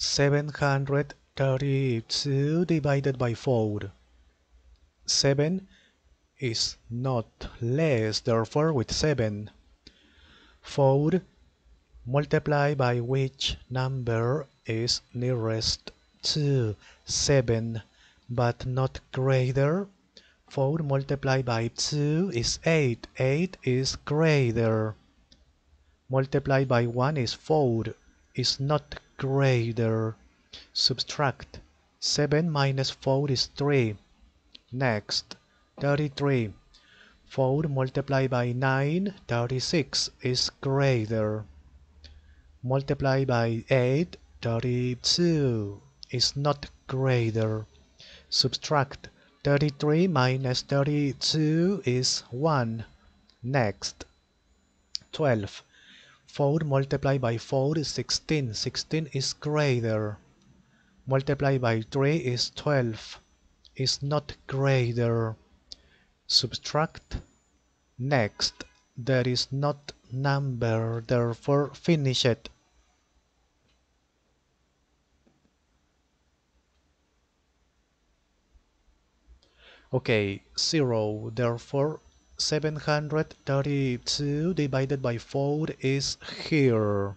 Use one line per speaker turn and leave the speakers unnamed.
732 divided by 4. 7 is not less, therefore with 7. 4 multiply by which number is nearest to 7 but not greater 4 multiplied by 2 is 8 8 is greater multiplied by 1 is 4 is not greater. Subtract. 7 minus 4 is 3. Next, 33. 4 multiplied by 9, 36 is greater. Multiply by 8, 32 is not greater. Subtract. 33 minus 32 is 1. Next, 12. 4 multiplied by 4 is 16. 16 is greater. Multiplied by 3 is 12. Is not greater. Subtract. Next, there is not number, therefore finish it. Okay, 0, therefore 732 divided by 4 is here.